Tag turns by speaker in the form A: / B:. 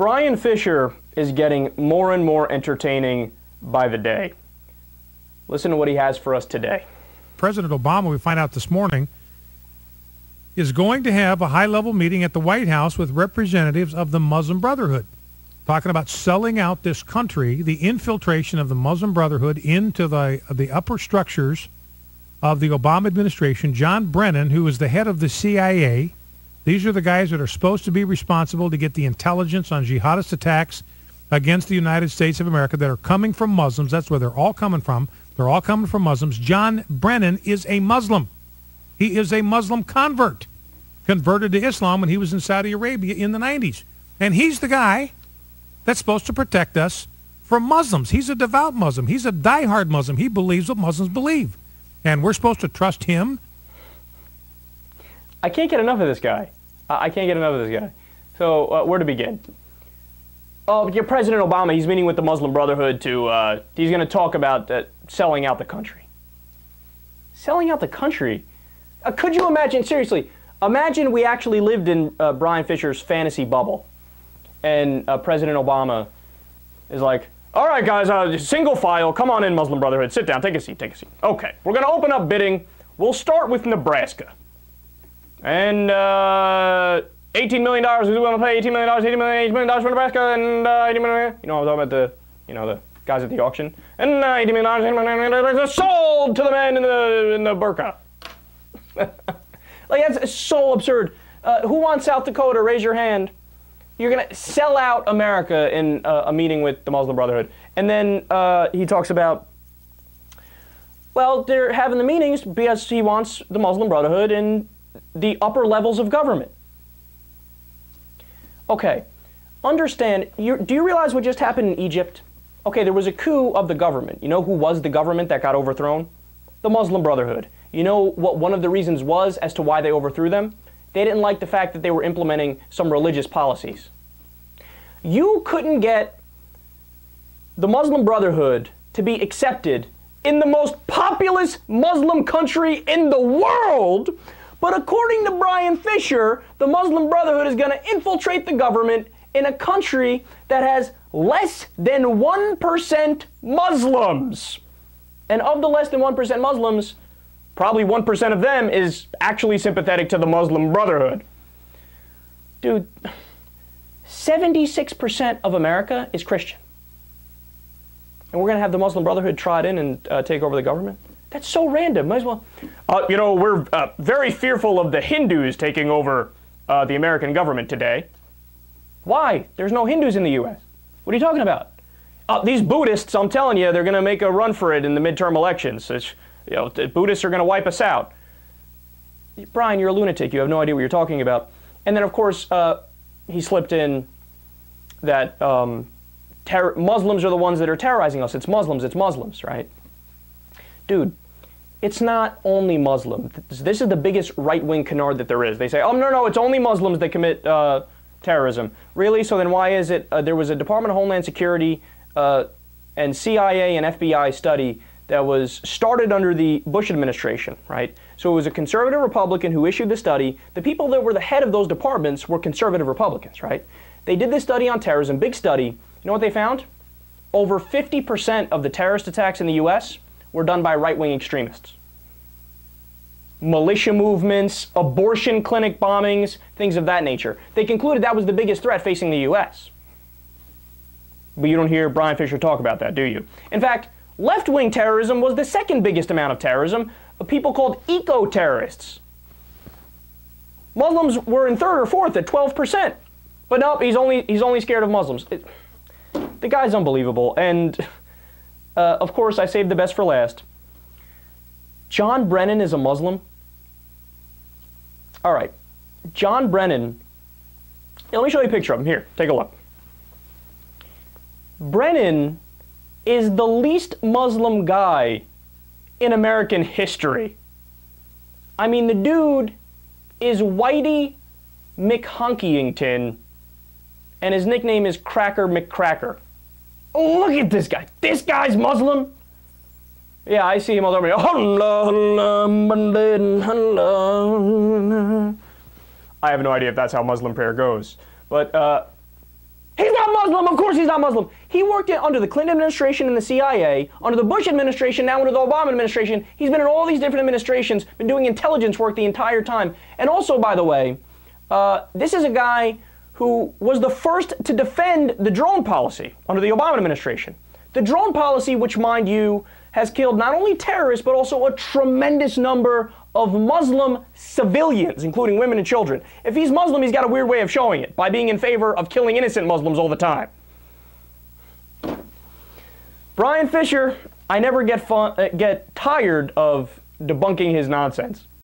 A: Bryan Fischer is getting more and more entertaining by the day. Listen to what he has for us today.
B: President Obama, we find out this morning, is going to have a high-level meeting at the White House with representatives of the Muslim Brotherhood, talking about selling out this country, the infiltration of the Muslim Brotherhood into the the upper structures of the Obama administration. John Brennan, who is the head of the CIA, these are the guys that are supposed to be responsible to get the intelligence on jihadist attacks against the United States of America that are coming from Muslims. That's where they're all coming from. They're all coming from Muslims. John Brennan is a Muslim. He is a Muslim convert, converted to Islam when he was in Saudi Arabia in the 90s. And he's the guy that's supposed to protect us from Muslims. He's a devout Muslim. He's a diehard Muslim. He believes what Muslims believe. And we're supposed to trust him.
A: I can't get enough of this guy. I can't get enough of this guy. So uh, where to begin? Oh, your President Obama, he's meeting with the Muslim Brotherhood to, uh, he's going to talk about uh, selling out the country. Selling out the country? Uh, could you imagine, seriously, imagine we actually lived in uh, Bryan Fischer's fantasy bubble and uh, President Obama is like, all right, guys, single file, come on in, Muslim Brotherhood, sit down, take a seat, take a seat. Okay, we're going to open up bidding. We'll start with Nebraska. And uh, $18 million, who's willing to pay $18 million, $18 million, $18 million for Nebraska, and uh, $18 million, you know, I'm talking about the, you know, the guys at the auction. And uh, $18 million, $18 million, sold to the man in the, in the burqa. like, that's so absurd. Uh, who wants South Dakota? Raise your hand. You're going to sell out America in uh, a meeting with the Muslim Brotherhood. And then uh, he talks about, well, they're having the meetings because he wants the Muslim Brotherhood in the upper levels of government. Okay, understand, do you realize what just happened in Egypt? Okay, there was a coup of the government. You know who was the government that got overthrown? The Muslim Brotherhood. You know what one of the reasons was as to why they overthrew them? They didn't like the fact that they were implementing some religious policies. You couldn't get the Muslim Brotherhood to be accepted in the most populous Muslim country in the world. But according to Bryan Fischer, the Muslim Brotherhood is going to infiltrate the government in a country that has less than 1% Muslims. And of the less than 1% Muslims, Probably 1% of them is actually sympathetic to the Muslim Brotherhood. Dude, 76% of America is Christian. And we're going to have the Muslim Brotherhood trot in and uh, take over the government? That's so random. Might as well. Uh, you know, we're uh, very fearful of the Hindus taking over uh, the American government today. Why? There's no Hindus in the U.S. What are you talking about? Uh, these Buddhists, I'm telling you, they're going to make a run for it in the midterm elections. It's, you know, the Buddhists are going to wipe us out. Bryan, you're a lunatic. You have no idea what you're talking about. And then, of course, uh, he slipped in that um, Muslims are the ones that are terrorizing us. It's Muslims. It's Muslims, right? Dude, it's not only Muslim. This is the biggest right-wing canard that there is. They say, oh, no, no, it's only Muslims that commit uh, terrorism. Really? So then why is it uh, there was a Department of Homeland Security uh, and CIA and FBI study that was started under the Bush administration, right? So it was a conservative Republican who issued the study. The people that were the head of those departments were conservative Republicans, right? They did this study on terrorism, big study. You know what they found? Over 50% of the terrorist attacks in the US were done by right wing extremists. Militia movements, abortion clinic bombings, things of that nature. They concluded that was the biggest threat facing the US. But you don't hear Bryan Fischer talk about that, do you? In fact, Left wing terrorism was the second biggest amount of terrorism, of people called eco terrorists. Muslims were in third or fourth at 12%. But nope, he's only, he's only scared of Muslims. It, the guy's unbelievable. And uh, of course, I saved the best for last. John Brennan is a Muslim. All right. John Brennan. Let me show you a picture of him. Here, take a look. Brennan is the least Muslim guy in American history. I mean, the dude is Whitey McHunkyington, and his nickname is Cracker McCracker. Look at this guy. This guy's Muslim. Yeah, I see him all over. I have no idea if that's how Muslim prayer goes, but uh, he's not Muslim. Of course he's not Muslim. He worked under the Clinton administration and the CIA, under the Bush administration, now under the Obama administration. He's been in all these different administrations, been doing intelligence work the entire time. And also, by the way, uh, this is a guy who was the first to defend the drone policy under the Obama administration. The drone policy, which, mind you, has killed not only terrorists, but also a tremendous number of Muslim civilians, including women and children. If he's Muslim, he's got a weird way of showing it by being in favor of killing innocent Muslims all the time. Bryan Fischer, I never get fun, uh, get tired of debunking his nonsense.